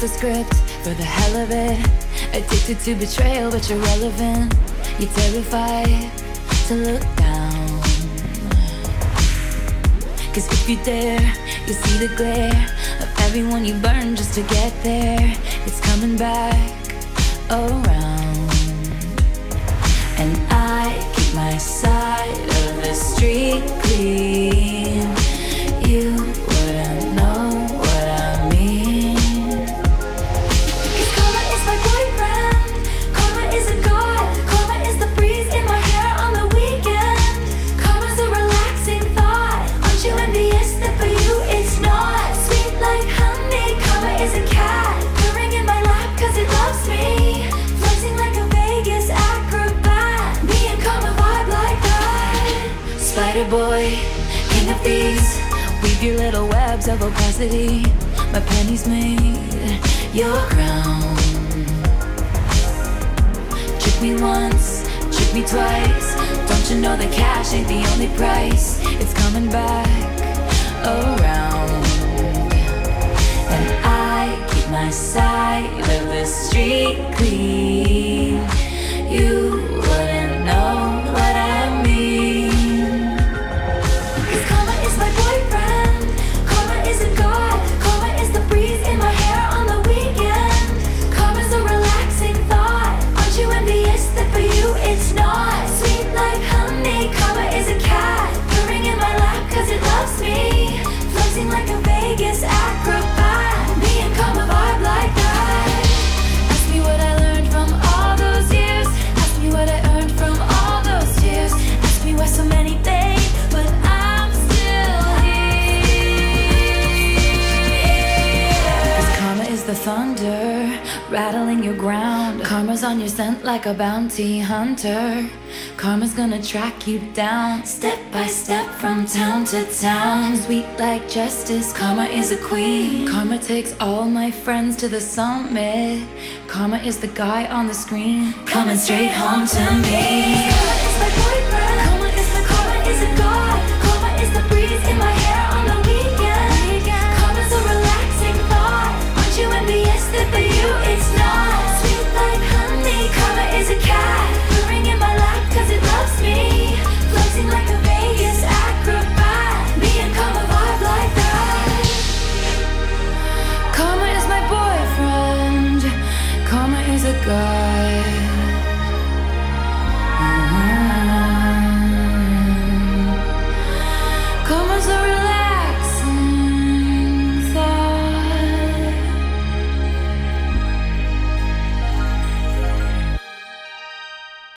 the script for the hell of it. Addicted to betrayal, but you're relevant. You're terrified to look down. Cause if you dare, you see the glare of everyone you burn just to get there. It's coming back around. And I keep my side of the street clean. Spider boy, king of thieves. Weave your little webs of opacity. My pennies made your crown. Trick me once, trick me twice. Don't you know that cash ain't the only price? It's coming back around. And I keep my side of the street clean. You Flexing like a Vegas acrobat. Me and karma vibe like that. Ask me what I learned from all those years. Ask me what I earned from all those tears. Ask me why so many fade, but I'm still here. Cause karma is the thunder, rattling your ground. Karma's on your scent like a bounty hunter. Karma's gonna track you down, step by step from town to town. Sweet like justice, karma is a queen. Karma takes all my friends to the summit. Karma is the guy on the screen, coming straight home to me. He's a god.